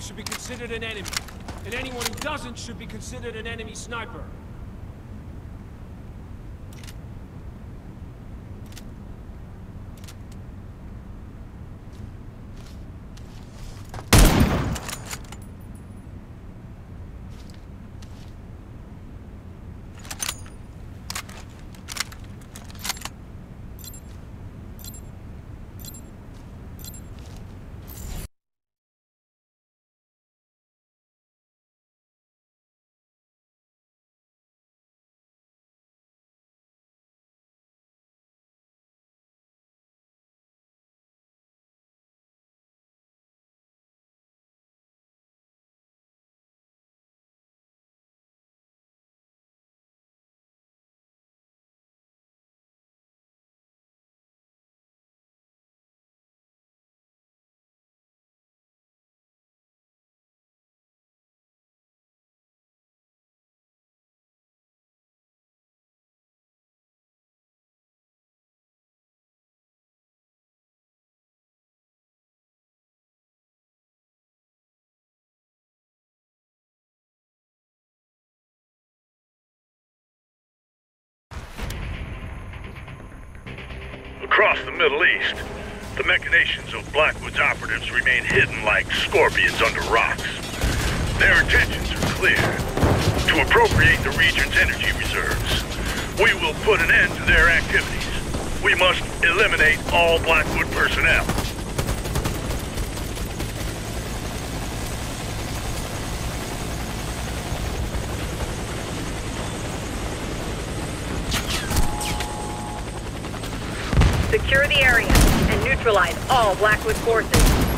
should be considered an enemy. And anyone who doesn't should be considered an enemy sniper. Across the Middle East, the machinations of Blackwood's operatives remain hidden like scorpions under rocks. Their intentions are clear. To appropriate the region's energy reserves. We will put an end to their activities. We must eliminate all Blackwood personnel. Secure the area and neutralize all Blackwood forces.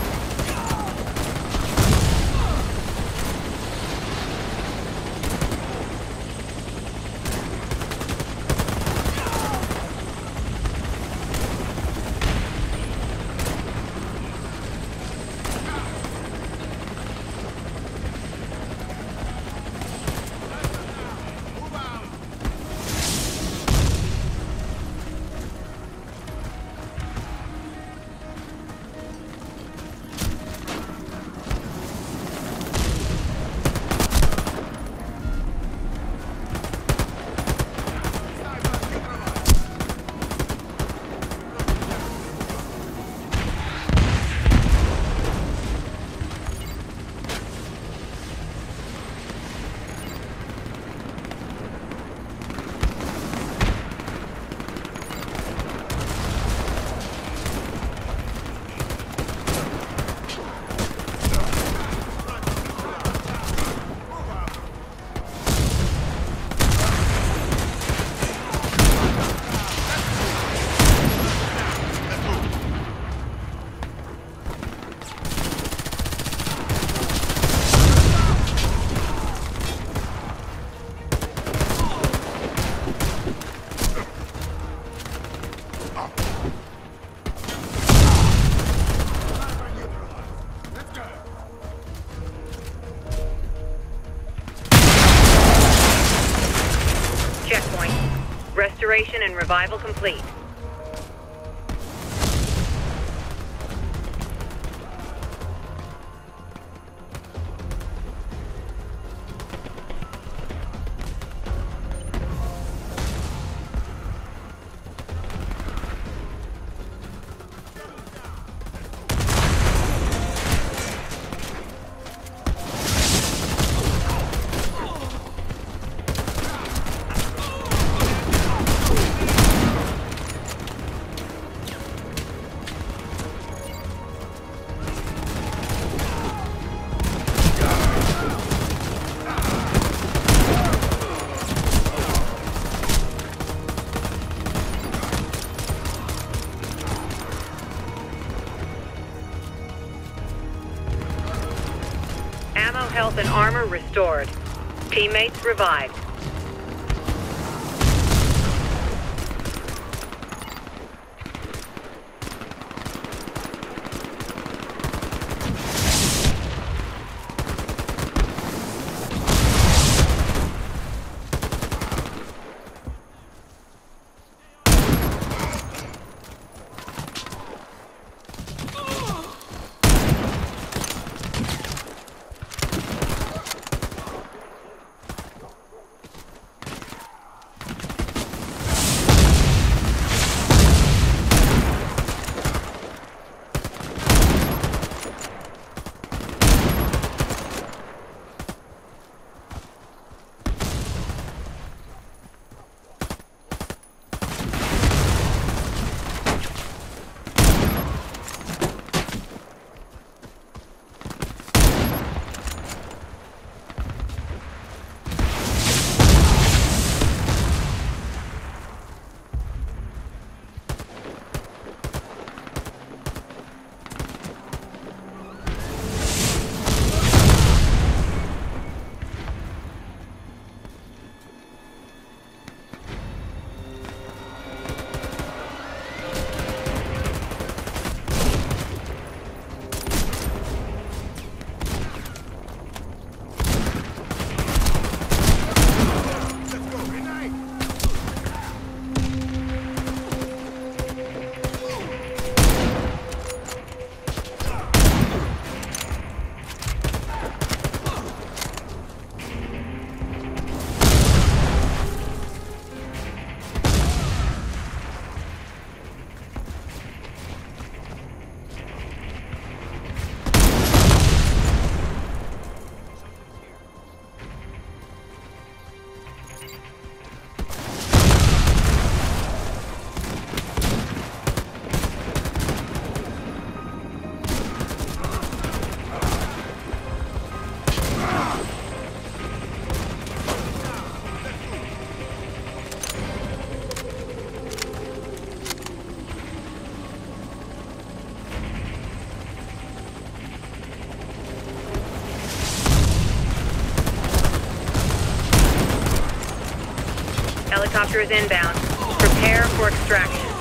Checkpoint. Restoration and revival complete. Health, and armor restored. Teammates revived. Helicopter is inbound. Prepare for extraction.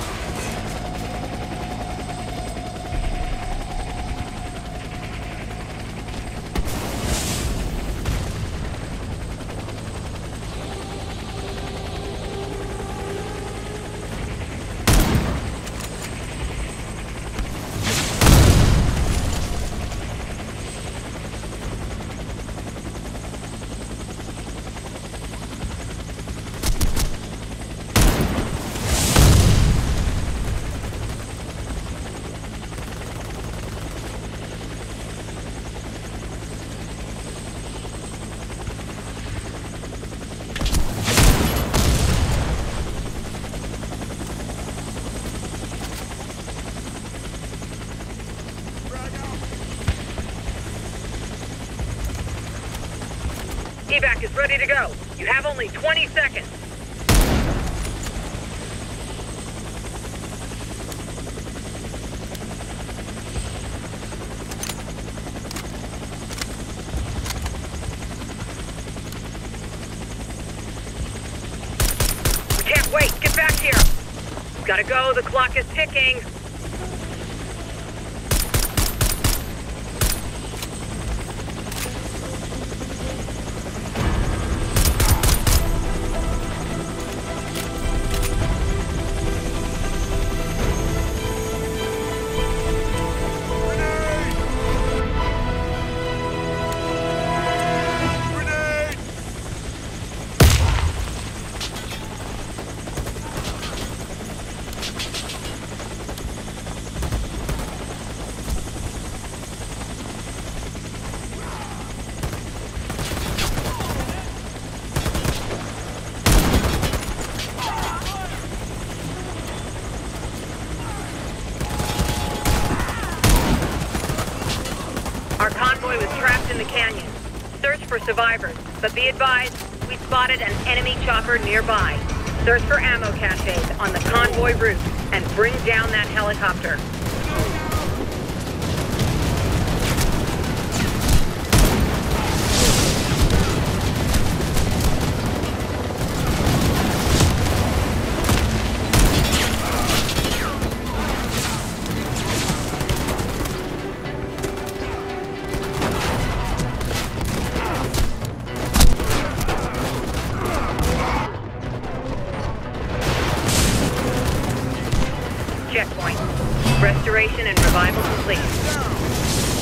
Evac is ready to go. You have only 20 seconds. We can't wait. Get back here. Gotta go. The clock is ticking. Survivors, but be advised, we spotted an enemy chopper nearby. Search for ammo caches on the convoy route and bring down that helicopter. Restoration and revival complete.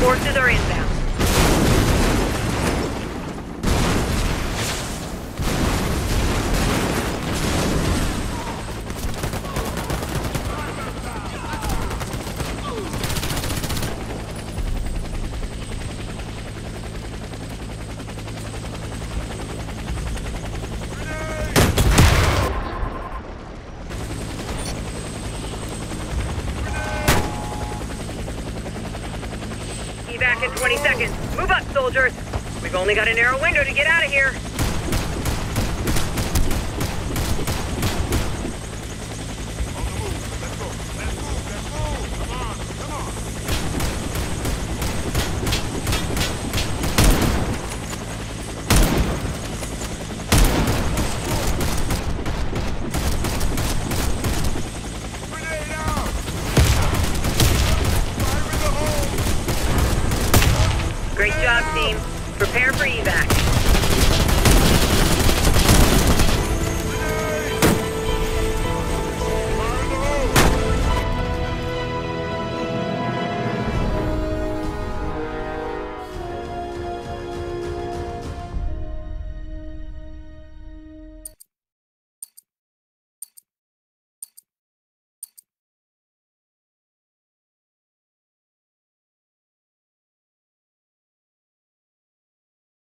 Forces are inbound. In 20 seconds. Move up, soldiers. We've only got a narrow window to get out of here.